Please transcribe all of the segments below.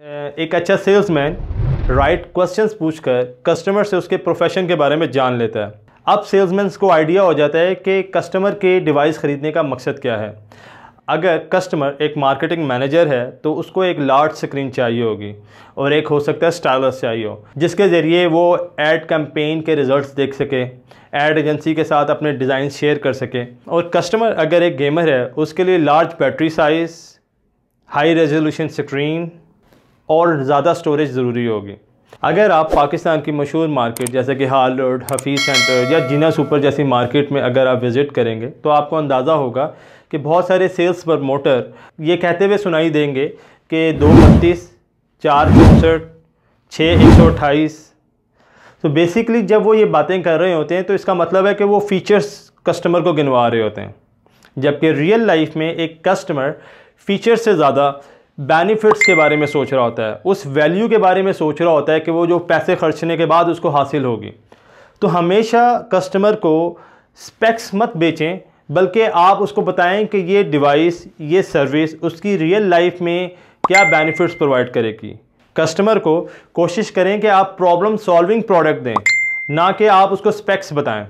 एक अच्छा salesman right questions पूछकर कस्टमर से उसके प्रोफेशन के बारे में जान लेता है। अब सेल्समैन को आइडिया हो जाता है कि कस्टमर के डिवाइस ख़रीदने का मकसद क्या है। अगर कस्टमर एक मार्केटिंग मैनेजर है तो उसको एक लार्ज स्क्रीन चाहिए होगी और एक हो सकता है स्टाइलस चाहिए हो, जिसके ज़रिए वो एड कैंपेन के रिज़ल्ट्स देख सके एड एजेंसी के साथ अपने डिज़ाइन शेयर कर सके। और कस्टमर अगर एक गेमर है, उसके लिए large battery size high resolution screen और ज़्यादा स्टोरेज ज़रूरी होगी। अगर आप पाकिस्तान की मशहूर मार्केट जैसे कि हाल रोड हफीज़ सेंटर या जीना सुपर जैसी मार्केट में अगर आप विज़िट करेंगे तो आपको अंदाज़ा होगा कि बहुत सारे सेल्स प्रमोटर ये कहते हुए सुनाई देंगे कि दो बत्तीस, चार चौंसठ छः एक सौ अट्ठाईस। तो बेसिकली जब वो ये बातें कर रहे होते हैं तो इसका मतलब है कि वो फ़ीचर्स कस्टमर को गिनवा रहे होते हैं। जबकि रियल लाइफ में एक कस्टमर फ़ीचर से ज़्यादा बेनिफिट्स के बारे में सोच रहा होता है, उस वैल्यू के बारे में सोच रहा होता है कि वो जो पैसे खर्चने के बाद उसको हासिल होगी। तो हमेशा कस्टमर को स्पेक्स मत बेचें, बल्कि आप उसको बताएँ कि ये डिवाइस ये सर्विस उसकी रियल लाइफ में क्या बेनिफिट्स प्रोवाइड करेगी। कस्टमर को कोशिश करें कि आप प्रॉब्लम सॉल्विंग प्रोडक्ट दें, ना कि आप उसको स्पेक्स बताएँ।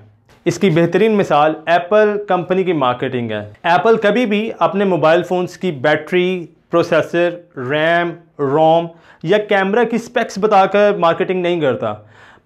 इसकी बेहतरीन मिसाल एप्पल कंपनी की मार्केटिंग है। एप्पल कभी भी अपने मोबाइल फ़ोन्स की बैटरी प्रोसेसर, रैम, रोम या कैमरा की स्पेक्स बताकर मार्केटिंग नहीं करता,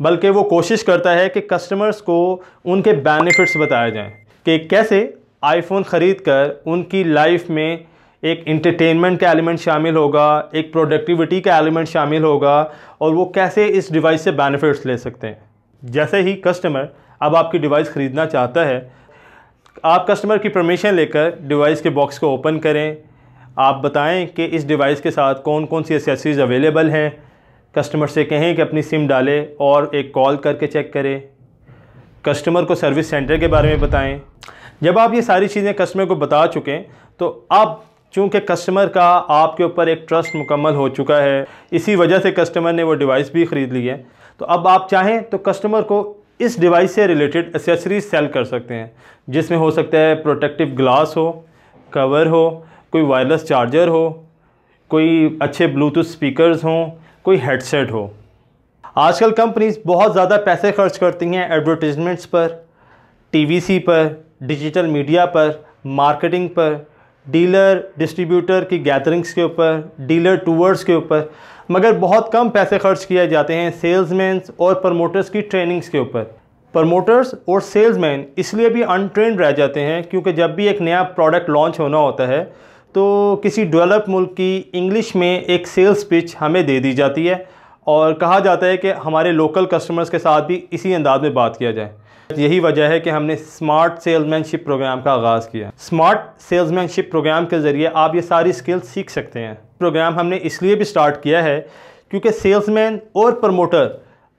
बल्कि वो कोशिश करता है कि कस्टमर्स को उनके बेनिफिट्स बताए जाएँ कि कैसे आईफोन ख़रीद कर उनकी लाइफ में एक इंटरटेनमेंट का एलिमेंट शामिल होगा, एक प्रोडक्टिविटी का एलिमेंट शामिल होगा और वो कैसे इस डिवाइस से बेनिफिट्स ले सकते हैं। जैसे ही कस्टमर अब आपकी डिवाइस ख़रीदना चाहता है, आप कस्टमर की परमिशन लेकर डिवाइस के बॉक्स को ओपन करें आप बताएँ कि इस डिवाइस के साथ कौन कौन सी एसेसरीज़ अवेलेबल हैं? कस्टमर से कहें कि अपनी सिम डालें और एक कॉल करके चेक करें। कस्टमर को सर्विस सेंटर के बारे में बताएँ। जब आप ये सारी चीज़ें कस्टमर को बता चुकें तो अब चूँकि कस्टमर का आपके ऊपर एक ट्रस्ट मुकम्मल हो चुका है, इसी वजह से कस्टमर ने वो डिवाइस भी ख़रीद ली है। तो अब आप चाहें तो कस्टमर को इस डिवाइस से रिलेटेड एसेसरीज सेल कर सकते हैं, जिसमें हो सकता है प्रोटेक्टिव ग्लास हो कवर हो कोई वायरलेस चार्जर हो, कोई अच्छे ब्लूटूथ स्पीकर्स हों, कोई हेडसेट हो। आजकल कंपनीज़ बहुत ज़्यादा पैसे खर्च करती हैं एडवर्टीज़मेंट्स पर टीवीसी पर डिजिटल मीडिया पर मार्केटिंग पर डीलर डिस्ट्रीब्यूटर की गैदरिंग्स के ऊपर डीलर टूवर्स के ऊपर। मगर बहुत कम पैसे खर्च किए जाते हैं सेल्समैन और प्रमोटर्स की ट्रेनिंग्स के ऊपर। प्रमोटर्स और सेल्समैन इसलिए भी अनट्रेंड रह जाते हैं क्योंकि जब भी एक नया प्रोडक्ट लॉन्च होना होता है तो किसी डेवलप मुल्क की इंग्लिश में एक सेल्स पिच हमें दे दी जाती है और कहा जाता है कि हमारे लोकल कस्टमर्स के साथ भी इसी अंदाज में बात किया जाए। यही वजह है कि हमने स्मार्ट सेल्समैनशिप प्रोग्राम का आगाज़ किया स्मार्ट सेल्समैनशिप प्रोग्राम के ज़रिए आप ये सारी स्किल्स सीख सकते हैं। प्रोग्राम हमने इसलिए भी स्टार्ट किया है क्योंकि सेल्समैन और प्रमोटर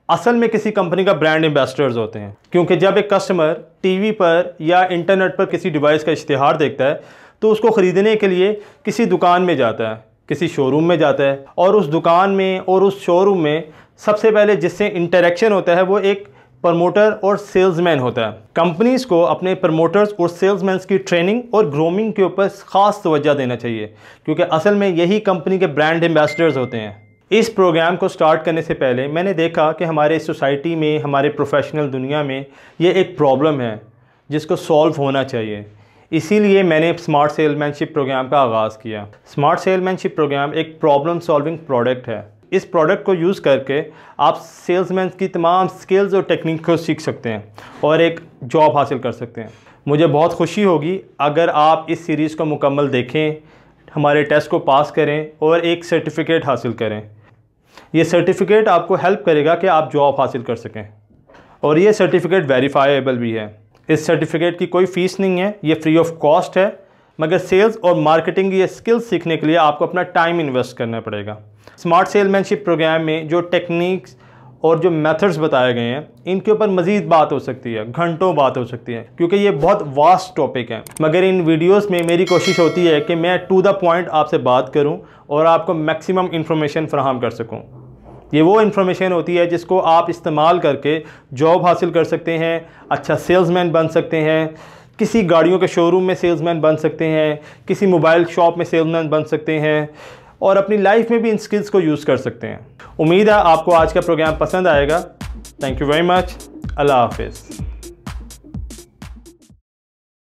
असल में किसी कंपनी का ब्रांड एम्बेसडर्स होते हैं। क्योंकि जब एक कस्टमर टीवी पर या इंटरनेट पर किसी डिवाइस का इश्तहार देखता है तो उसको ख़रीदने के लिए किसी दुकान में जाता है, किसी शोरूम में जाता है और उस दुकान में और उस शोरूम में सबसे पहले जिससे इंटरेक्शन होता है वो एक प्रमोटर और सेल्समैन होता है। कंपनीज़ को अपने प्रमोटर्स और सेल्समैन की ट्रेनिंग और ग्रोमिंग के ऊपर ख़ास तवज्जो देना चाहिए, क्योंकि असल में यही कंपनी के ब्रांड एम्बेसडर्स होते हैं। इस प्रोग्राम को स्टार्ट करने से पहले मैंने देखा कि हमारे सोसाइटी में, हमारे प्रोफेशनल दुनिया में ये एक प्रॉब्लम है, जिसको सॉल्व होना चाहिए। इसीलिए मैंने स्मार्ट सेलमैनशिप प्रोग्राम का आगाज़ किया। स्मार्ट सेलमैनशिप प्रोग्राम एक प्रॉब्लम सॉल्विंग प्रोडक्ट है। इस प्रोडक्ट को यूज़ करके आप सेल्समैन की तमाम स्किल्स और टेक्निक को सीख सकते हैं और एक जॉब हासिल कर सकते हैं। मुझे बहुत खुशी होगी अगर आप इस सीरीज़ को मुकम्मल देखें, हमारे टेस्ट को पास करें और एक सर्टिफिकेट हासिल करें। ये सर्टिफिकेट आपको हेल्प करेगा कि आप जॉब हासिल कर सकें। और ये सर्टिफिकेट वेरीफाइबल भी है। इस सर्टिफिकेट की कोई फ़ीस नहीं है, ये फ्री ऑफ़ कॉस्ट है, मगर सेल्स और मार्केटिंग ये स्किल्स सीखने के लिए आपको अपना टाइम इन्वेस्ट करना पड़ेगा। स्मार्ट सेलमैनशिप प्रोग्राम में जो टेक्निक्स और जो मेथड्स बताए गए हैं, इनके ऊपर मज़ीद बात हो सकती है, घंटों बात हो सकती है, क्योंकि ये बहुत वास्ट टॉपिक है। मगर इन वीडियोस में मेरी कोशिश होती है कि मैं टू द पॉइंट आपसे बात करूँ और आपको मैक्सिमम इन्फॉर्मेशन फ्राहम कर सकूँ। ये वो इन्फॉर्मेशन होती है जिसको आप इस्तेमाल करके जॉब हासिल कर सकते हैं अच्छा सेल्समैन बन सकते हैं, किसी गाड़ियों के शोरूम में सेल्समैन बन सकते हैं, किसी मोबाइल शॉप में सेल्समैन बन सकते हैं और अपनी लाइफ में भी इन स्किल्स को यूज़ कर सकते हैं। उम्मीद है आपको आज का प्रोग्राम पसंद आएगा। थैंक यू वेरी मच अल्लाह हाफिज़।